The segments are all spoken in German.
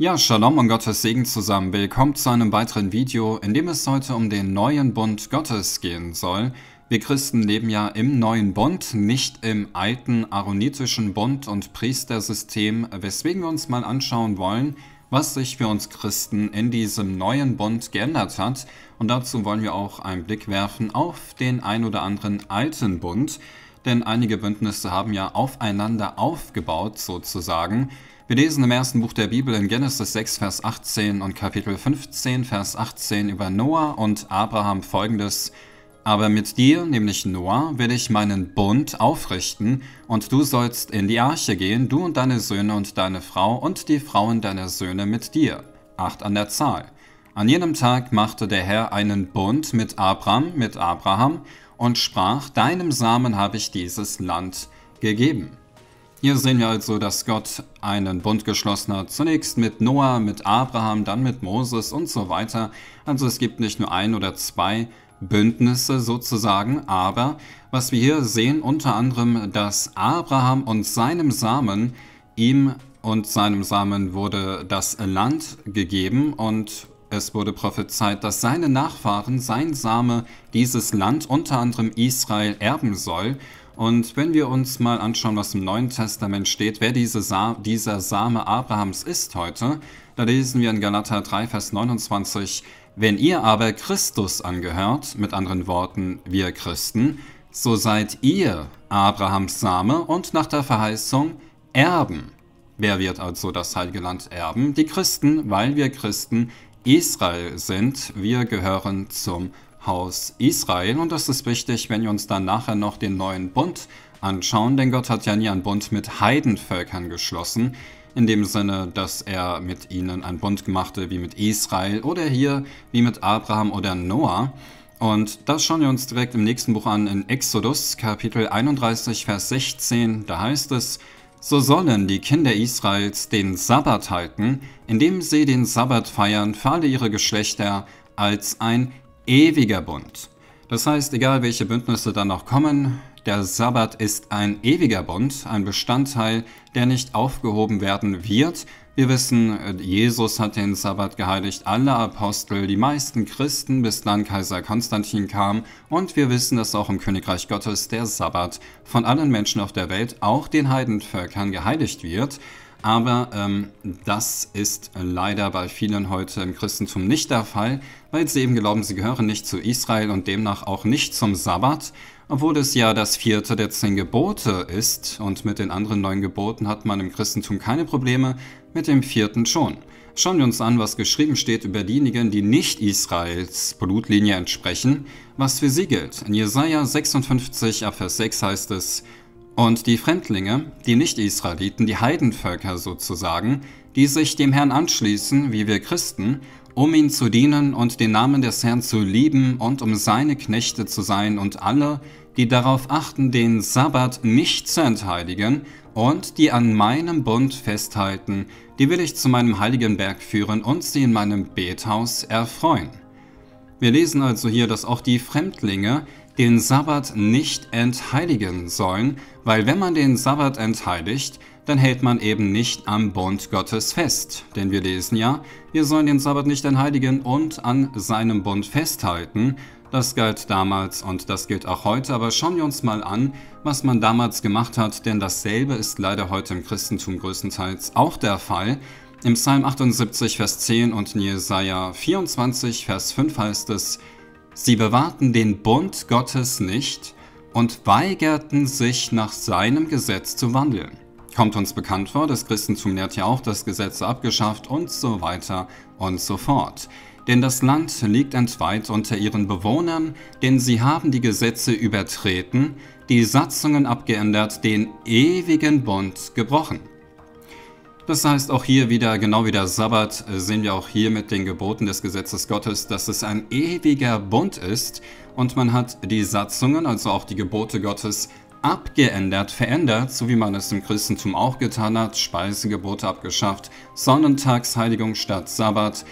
Ja, Shalom und Gottes Segen zusammen. Willkommen zu einem weiteren Video, in dem es heute um den neuen Bund Gottes gehen soll. Wir Christen leben ja im neuen Bund, nicht im alten aaronitischen Bund und Priestersystem, weswegen wir uns mal anschauen wollen, was sich für uns Christen in diesem neuen Bund geändert hat. Und dazu wollen wir auch einen Blick werfen auf den ein oder anderen alten Bund, denn einige Bündnisse haben ja aufeinander aufgebaut sozusagen. Wir lesen im ersten Buch der Bibel in Genesis 6, Vers 18 und Kapitel 15, Vers 18 über Noah und Abraham folgendes. Aber mit dir, nämlich Noah, will ich meinen Bund aufrichten, und du sollst in die Arche gehen, du und deine Söhne und deine Frau und die Frauen deiner Söhne mit dir. Acht an der Zahl. An jenem Tag machte der Herr einen Bund mit Abraham, mit Abraham, und sprach, deinem Samen habe ich dieses Land gegeben. Hier sehen wir also, dass Gott einen Bund geschlossen hat. Zunächst mit Noah, mit Abraham, dann mit Moses und so weiter. Also es gibt nicht nur ein oder zwei Bündnisse sozusagen, aber was wir hier sehen, unter anderem, dass Abraham und seinem Samen, ihm und seinem Samen wurde das Land gegeben und es wurde prophezeit, dass seine Nachfahren, sein Same, dieses Land, unter anderem Israel, erben soll. Und wenn wir uns mal anschauen, was im Neuen Testament steht, wer diese Sa dieser Same Abrahams ist heute, da lesen wir in Galater 3, Vers 29, wenn ihr aber Christus angehört, mit anderen Worten, wir Christen, so seid ihr Abrahams Same und nach der Verheißung Erben. Wer wird also das heilige Land erben? Die Christen, weil wir Christen Israel sind. Wir gehören zum Haus Israel. Und das ist wichtig, wenn wir uns dann nachher noch den neuen Bund anschauen, denn Gott hat ja nie einen Bund mit Heidenvölkern geschlossen, in dem Sinne, dass er mit ihnen einen Bund gemachte wie mit Israel oder hier wie mit Abraham oder Noah. Und das schauen wir uns direkt im nächsten Buch an, in Exodus Kapitel 31, Vers 16. Da heißt es, so sollen die Kinder Israels den Sabbat halten, indem sie den Sabbat feiern für alle ihre Geschlechter als ein ewiger Bund. Das heißt, egal welche Bündnisse dann noch kommen, der Sabbat ist ein ewiger Bund, ein Bestandteil, der nicht aufgehoben werden wird. Wir wissen, Jesus hat den Sabbat geheiligt, alle Apostel, die meisten Christen, bis dann Kaiser Konstantin kam. Und wir wissen, dass auch im Königreich Gottes der Sabbat von allen Menschen auf der Welt, auch den Heidenvölkern, geheiligt wird. Aber ähm, das ist leider bei vielen heute im Christentum nicht der Fall, weil sie eben glauben, sie gehören nicht zu Israel und demnach auch nicht zum Sabbat, obwohl es ja das vierte der zehn Gebote ist und mit den anderen neun Geboten hat man im Christentum keine Probleme, mit dem vierten schon. Schauen wir uns an, was geschrieben steht über diejenigen, die nicht Israels Blutlinie entsprechen, was für sie gilt. In Jesaja 56, Vers 6 heißt es, und die Fremdlinge, die Nicht-Israeliten, die Heidenvölker sozusagen, die sich dem Herrn anschließen, wie wir Christen, um ihn zu dienen und den Namen des Herrn zu lieben und um seine Knechte zu sein und alle, die darauf achten, den Sabbat nicht zu entheiligen und die an meinem Bund festhalten, die will ich zu meinem heiligen Berg führen und sie in meinem Bethaus erfreuen. Wir lesen also hier, dass auch die Fremdlinge, den Sabbat nicht entheiligen sollen, weil wenn man den Sabbat entheiligt, dann hält man eben nicht am Bund Gottes fest. Denn wir lesen ja, wir sollen den Sabbat nicht entheiligen und an seinem Bund festhalten. Das galt damals und das gilt auch heute, aber schauen wir uns mal an, was man damals gemacht hat, denn dasselbe ist leider heute im Christentum größtenteils auch der Fall. Im Psalm 78, Vers 10 und in Jesaja 24, Vers 5 heißt es, Sie bewahrten den Bund Gottes nicht und weigerten sich nach seinem Gesetz zu wandeln. Kommt uns bekannt vor, das Christentum lehrt ja auch das Gesetz abgeschafft und so weiter und so fort. Denn das Land liegt entweiht unter ihren Bewohnern, denn sie haben die Gesetze übertreten, die Satzungen abgeändert, den ewigen Bund gebrochen. Das heißt auch hier wieder, genau wie der Sabbat, äh, sehen wir auch hier mit den Geboten des Gesetzes Gottes, dass es ein ewiger Bund ist und man hat die Satzungen, also auch die Gebote Gottes, abgeändert, verändert, so wie man es im Christentum auch getan hat, Speisegebote abgeschafft, Sonnentagsheiligung statt Sabbat,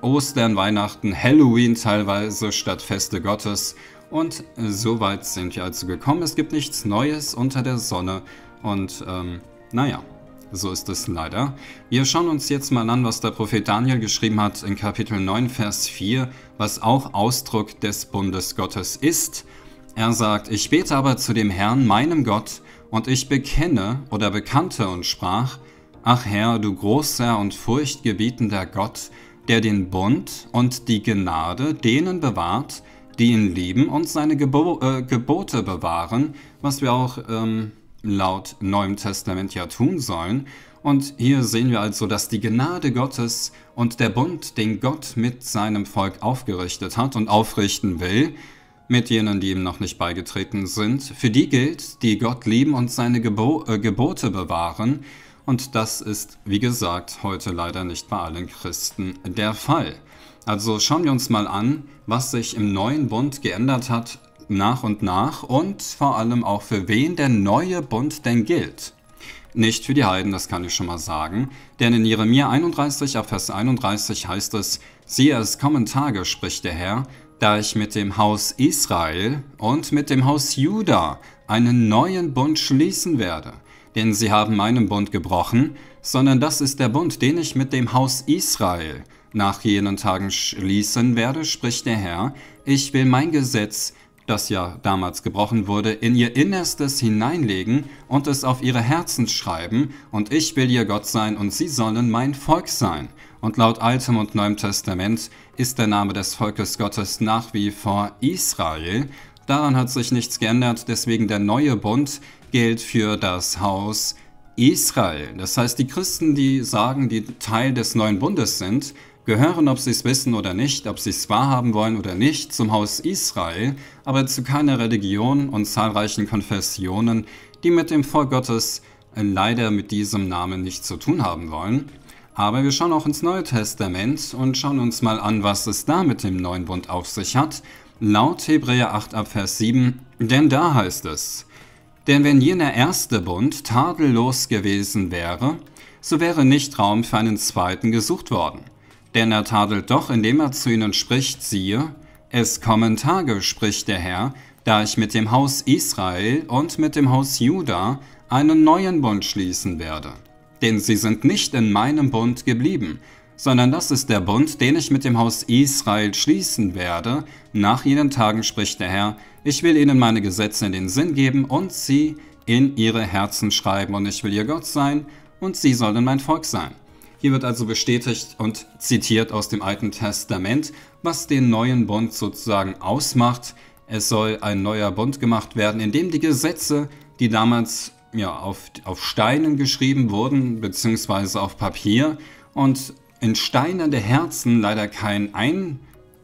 Ostern, Weihnachten, Halloween teilweise statt Feste Gottes und so weit sind wir also gekommen. Es gibt nichts Neues unter der Sonne und ähm, naja. So ist es leider. Wir schauen uns jetzt mal an, was der Prophet Daniel geschrieben hat in Kapitel 9, Vers 4, was auch Ausdruck des Bundes Gottes ist. Er sagt, ich bete aber zu dem Herrn, meinem Gott, und ich bekenne oder bekannte und sprach, Ach Herr, du großer und furchtgebietender Gott, der den Bund und die Gnade denen bewahrt, die ihn lieben und seine Gebo äh, Gebote bewahren, was wir auch ähm, laut Neuem Testament ja tun sollen. Und hier sehen wir also, dass die Gnade Gottes und der Bund, den Gott mit seinem Volk aufgerichtet hat und aufrichten will, mit jenen, die ihm noch nicht beigetreten sind, für die gilt, die Gott lieben und seine Gebo äh, Gebote bewahren, und das ist, wie gesagt, heute leider nicht bei allen Christen der Fall. Also schauen wir uns mal an, was sich im neuen Bund geändert hat nach und nach und vor allem auch für wen der neue Bund denn gilt. Nicht für die Heiden, das kann ich schon mal sagen, denn in Jeremia 31 ab Vers 31 heißt es, siehe es kommen Tage, spricht der Herr, da ich mit dem Haus Israel und mit dem Haus Juda einen neuen Bund schließen werde denn sie haben meinen Bund gebrochen, sondern das ist der Bund, den ich mit dem Haus Israel nach jenen Tagen schließen werde, spricht der Herr. Ich will mein Gesetz, das ja damals gebrochen wurde, in ihr Innerstes hineinlegen und es auf ihre Herzen schreiben, und ich will ihr Gott sein, und sie sollen mein Volk sein. Und laut Altem und Neuem Testament ist der Name des Volkes Gottes nach wie vor Israel. Daran hat sich nichts geändert, deswegen der neue Bund gilt für das Haus Israel. Das heißt, die Christen, die sagen, die Teil des neuen Bundes sind, gehören, ob sie es wissen oder nicht, ob sie es wahrhaben wollen oder nicht, zum Haus Israel, aber zu keiner Religion und zahlreichen Konfessionen, die mit dem Volk Gottes leider mit diesem Namen nichts zu tun haben wollen. Aber wir schauen auch ins Neue Testament und schauen uns mal an, was es da mit dem neuen Bund auf sich hat. Laut Hebräer 8 ab Vers 7, denn da heißt es, denn wenn jener erste Bund tadellos gewesen wäre, so wäre nicht Raum für einen zweiten gesucht worden. Denn er tadelt doch, indem er zu ihnen spricht, siehe, es kommen Tage, spricht der Herr, da ich mit dem Haus Israel und mit dem Haus Juda einen neuen Bund schließen werde. Denn sie sind nicht in meinem Bund geblieben, sondern das ist der Bund, den ich mit dem Haus Israel schließen werde. Nach jenen Tagen spricht der Herr, ich will ihnen meine Gesetze in den Sinn geben und sie in ihre Herzen schreiben, und ich will ihr Gott sein, und sie sollen mein Volk sein. Hier wird also bestätigt und zitiert aus dem Alten Testament, was den neuen Bund sozusagen ausmacht. Es soll ein neuer Bund gemacht werden, in dem die Gesetze, die damals ja, auf, auf Steinen geschrieben wurden, beziehungsweise auf Papier, und in steinernde Herzen leider keinen Ein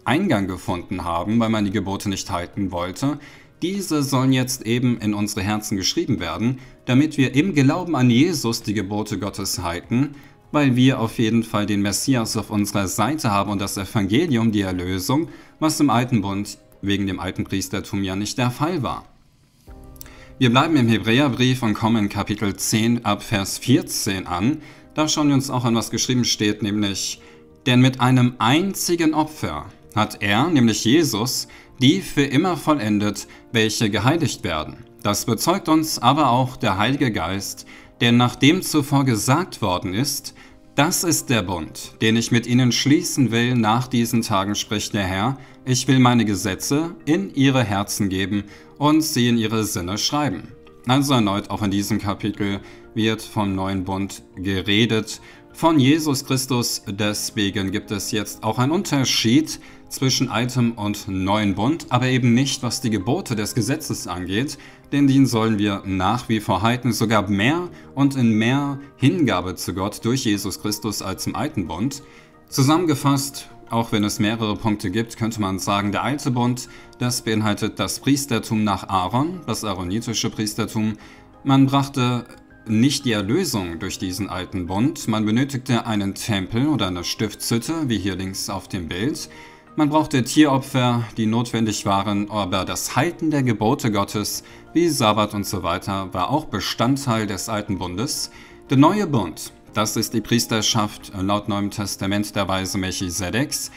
Eingang gefunden haben, weil man die Gebote nicht halten wollte, diese sollen jetzt eben in unsere Herzen geschrieben werden, damit wir im Glauben an Jesus die Gebote Gottes halten, weil wir auf jeden Fall den Messias auf unserer Seite haben und das Evangelium, die Erlösung, was im Alten Bund wegen dem alten Priestertum ja nicht der Fall war. Wir bleiben im Hebräerbrief und kommen in Kapitel 10 ab Vers 14 an, da schauen wir uns auch an, was geschrieben steht, nämlich, denn mit einem einzigen Opfer hat er, nämlich Jesus, die für immer vollendet, welche geheiligt werden. Das bezeugt uns aber auch der Heilige Geist, denn nachdem zuvor gesagt worden ist, das ist der Bund, den ich mit ihnen schließen will nach diesen Tagen, spricht der Herr, ich will meine Gesetze in ihre Herzen geben und sie in ihre Sinne schreiben. Also erneut auch in diesem Kapitel wird vom neuen Bund geredet. Von Jesus Christus deswegen gibt es jetzt auch einen Unterschied zwischen altem und neuen Bund, aber eben nicht, was die Gebote des Gesetzes angeht, denn den sollen wir nach wie vor halten, sogar mehr und in mehr Hingabe zu Gott durch Jesus Christus als im alten Bund. Zusammengefasst, auch wenn es mehrere Punkte gibt, könnte man sagen, der alte Bund, das beinhaltet das Priestertum nach Aaron, das aaronitische Priestertum. Man brachte nicht die Erlösung durch diesen alten Bund. Man benötigte einen Tempel oder eine Stiftshütte, wie hier links auf dem Bild. Man brauchte Tieropfer, die notwendig waren, aber das Halten der Gebote Gottes, wie Sabbat und so weiter, war auch Bestandteil des alten Bundes. Der neue Bund, das ist die Priesterschaft laut Neuem Testament der Weise Melchisedeks.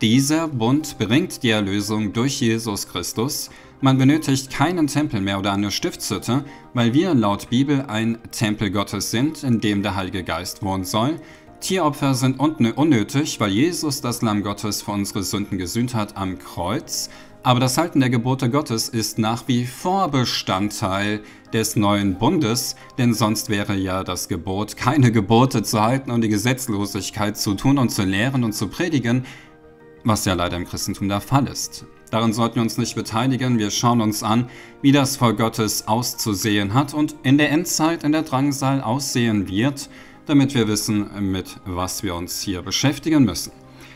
Dieser Bund bringt die Erlösung durch Jesus Christus Man benötigt keinen Tempel mehr oder eine Stiftshütte, weil wir laut Bibel ein Tempel Gottes sind, in dem der Heilige Geist wohnen soll. Tieropfer sind unnötig, weil Jesus das Lamm Gottes für unsere Sünden gesühnt hat am Kreuz. Aber das Halten der Gebote Gottes ist nach wie vor Bestandteil des neuen Bundes, denn sonst wäre ja das Gebot, keine Gebote zu halten und die Gesetzlosigkeit zu tun und zu lehren und zu predigen, was ja leider im Christentum der Fall ist. Daran sollten wir uns nicht beteiligen, wir schauen uns an, wie das Volk Gottes auszusehen hat und in der Endzeit, in der Drangsal aussehen wird, damit wir wissen, mit was wir uns hier beschäftigen müssen.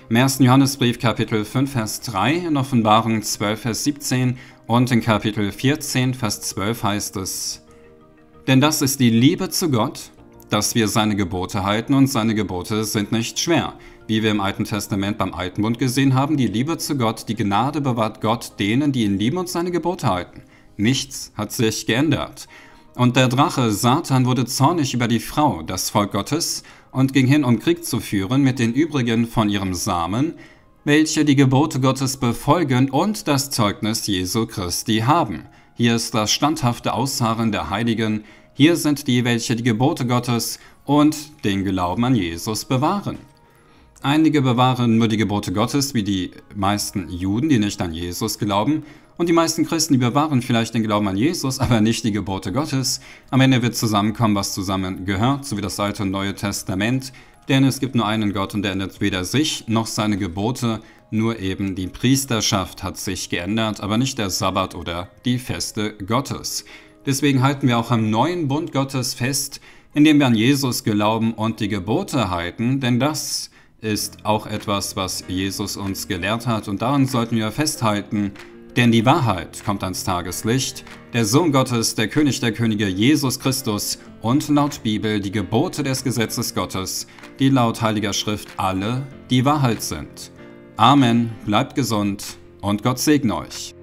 Im 1. Johannesbrief Kapitel 5 Vers 3, in Offenbarung 12 Vers 17 und in Kapitel 14 Vers 12 heißt es, Denn das ist die Liebe zu Gott, dass wir seine Gebote halten und seine Gebote sind nicht schwer. Wie wir im Alten Testament beim Alten Bund gesehen haben, die Liebe zu Gott, die Gnade bewahrt Gott denen, die ihn lieben und seine Gebote halten. Nichts hat sich geändert. Und der Drache Satan wurde zornig über die Frau, das Volk Gottes, und ging hin, um Krieg zu führen mit den übrigen von ihrem Samen, welche die Gebote Gottes befolgen und das Zeugnis Jesu Christi haben. Hier ist das standhafte Ausharren der Heiligen, hier sind die, welche die Gebote Gottes und den Glauben an Jesus bewahren. Einige bewahren nur die Gebote Gottes, wie die meisten Juden, die nicht an Jesus glauben, und die meisten Christen, die bewahren vielleicht den Glauben an Jesus, aber nicht die Gebote Gottes. Am Ende wird zusammenkommen, was zusammen gehört, so wie das Alte und Neue Testament. Denn es gibt nur einen Gott und der ändert weder sich noch seine Gebote, nur eben die Priesterschaft hat sich geändert, aber nicht der Sabbat oder die Feste Gottes. Deswegen halten wir auch am neuen Bund Gottes fest, indem wir an Jesus glauben und die Gebote halten, denn das ist auch etwas, was Jesus uns gelehrt hat und daran sollten wir festhalten, denn die Wahrheit kommt ans Tageslicht, der Sohn Gottes, der König der Könige Jesus Christus und laut Bibel die Gebote des Gesetzes Gottes, die laut Heiliger Schrift alle die Wahrheit sind. Amen, bleibt gesund und Gott segne euch.